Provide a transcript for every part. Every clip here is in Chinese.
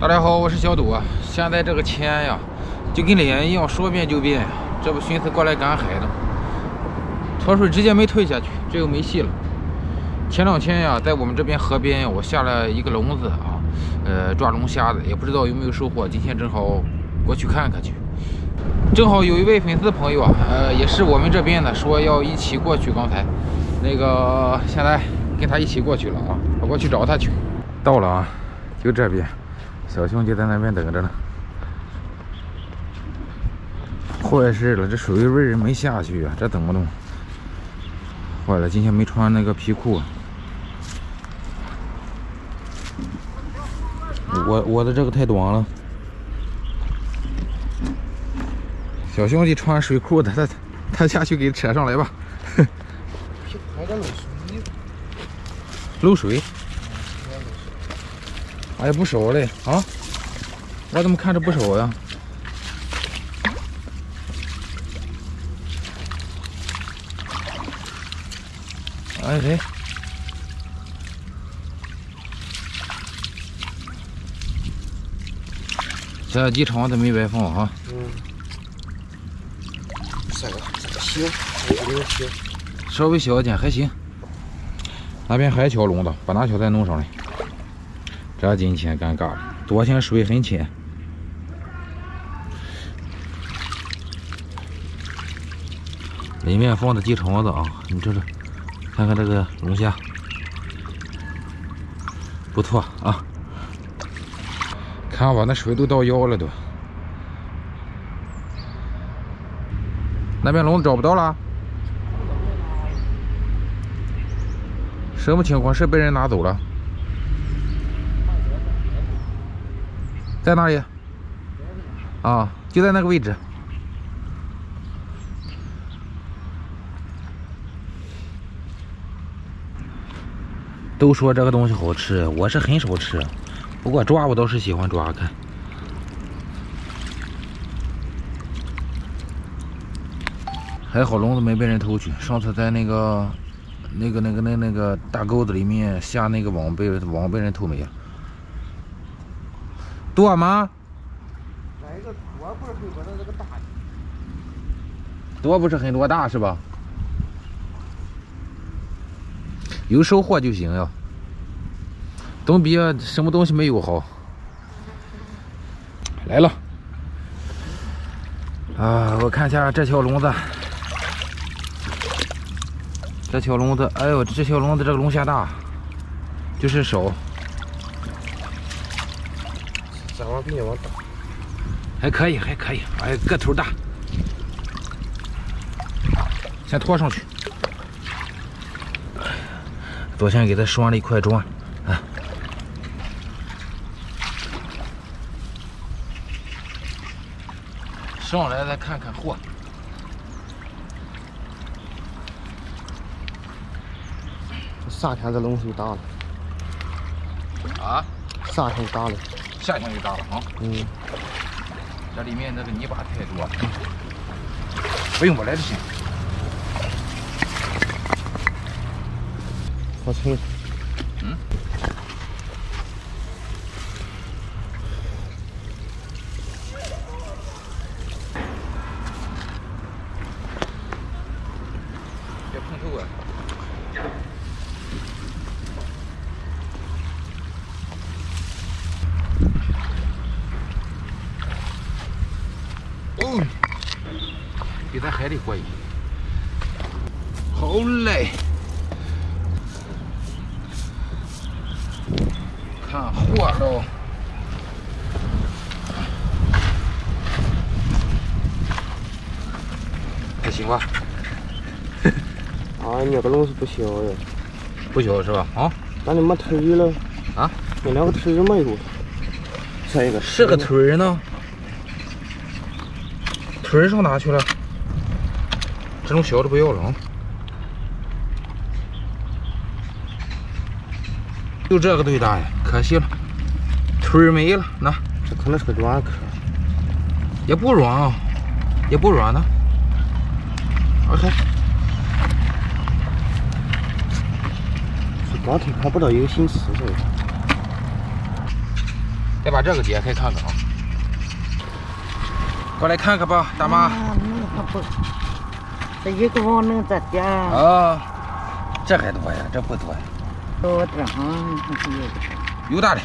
大家好，我是小杜啊。现在这个天呀，就跟脸一样，说变就变。这不寻思过来赶海的，潮水直接没退下去，这又没戏了。前两天呀，在我们这边河边，我下了一个笼子啊，呃，抓龙虾的，也不知道有没有收获。今天正好过去看看去，正好有一位粉丝朋友啊，呃，也是我们这边的，说要一起过去。刚才那个现在跟他一起过去了啊，我过去找他去。到了啊，就这边。小兄弟在那边等着呢，坏事了，这水位没下去啊，这怎么弄？坏了，今天没穿那个皮裤。我我的这个太短了。小兄弟穿水裤的，他他下去给扯上来吧。还在漏水。漏水。哎呀，不少嘞啊！我怎么看着不少呀？哎嘿，这鸡场都没白放哈。嗯。三个，小，稍微小一点还行。那边还一条笼子，把那条再弄上来。这今天尴尬了，昨天水很浅，里面放的鸡肠子啊，你这是看看这个龙虾，不错啊，看我，那水都到腰了都，那边笼子找不到了，什么情况？是被人拿走了？在哪里？啊，就在那个位置。都说这个东西好吃，我是很少吃，不过抓我倒是喜欢抓。看，还好笼子没被人偷去。上次在那个、那个、那个、那那个大沟子里面下那个网，被网被人偷没了。多吗？来个多不是很多的那个大，多不是很多大是吧？有收获就行呀，总比什么东西没有好。来了，啊，我看一下这条笼子，这条笼子，哎呦，这条笼子这个龙虾大，就是少少。比你往大，还可以，还可以，哎，个头大，先拖上去。昨天给他拴了一块砖，啊，上来再看看货。夏天这龙水大了，啊？夏天大了。夏天就大了啊！嗯，这里面那个泥巴太多，不用我来就行。好轻。嗯。别碰头啊！比在海里过瘾。好嘞，看货喽，还行吧？啊，你那个笼子不小呀，不小是吧？啊？咋你没腿了？啊？你两个腿没有？下一个是个腿呢？腿上哪去了？这种小的不要了啊！就这个最大呀，可惜了，腿没了。那这可能是个软壳，也不软啊，也不软呢。OK，这光腿看不到一个心思是再把这个解开看看啊。过来看看吧，大妈。这一个网能咋点？啊，这还多呀？这不多呀？多的哈，有大的。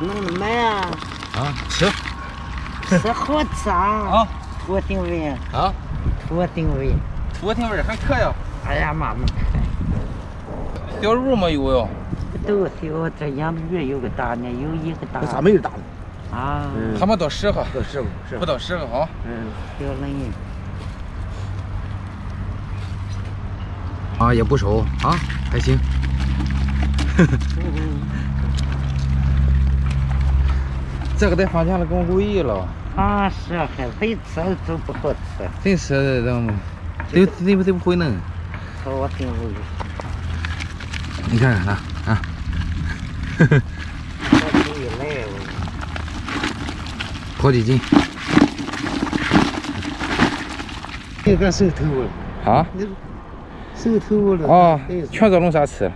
能买啊？啊，吃。吃好吃啊！啊，土定味。啊，土定味。土定味还可以。哎呀妈妈，小鱼没有哟？都小，这养鱼有个大呢，有一个大。这啥没有大的？啊。还没到十个。到十个，不到十个啊。嗯，小了呢。啊，也不熟啊，还行。这个在房间里更贵了。啊，是，还会吃都不好吃。真是的，这么，都都都不会弄。土定味。你看看啊啊。呵呵。好几斤。这个手头了。啊？手头了。啊，全遭龙虾吃。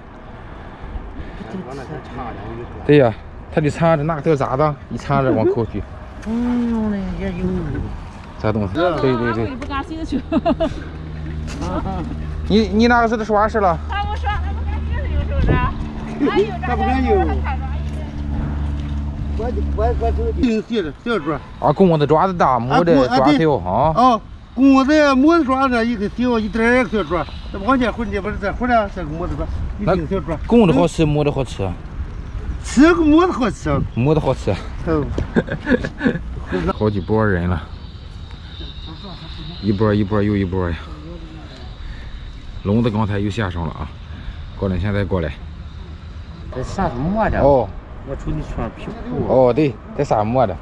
对呀，他就缠着拿条渣子一缠着往口去。嗯，那也有。啥东西？对对对。不敢进去。你你那个是说话事了？他不说，他不敢进去，是不是？哎呦，他不敢有。我我我走的小的小猪。啊，公的爪子大，母的爪小啊。哦，公的母的爪子一个小，一点儿小猪。这往前混的不是这混了，这个母的猪，一个小猪。公的好吃，母的好吃。吃个母的好吃。母的好吃。哦。好几波人了，一波一波又一波呀。笼子刚才又下上了啊，过来现在过来。这啥子磨的？哦。我瞅你穿皮裤。哦，对，这啥磨的？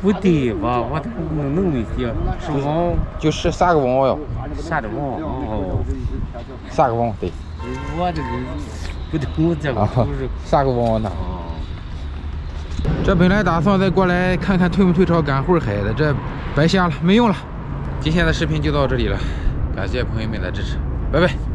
不对吧？我这弄弄没些，是网。就是三个网哟？啥的网？哦。三个网？对。我这个不懂这个不是。三个网呢？哦。这本来打算再过来看看退不退潮赶会儿海的，这白瞎了，没用了。今天的视频就到这里了，感谢朋友们的支持，拜拜。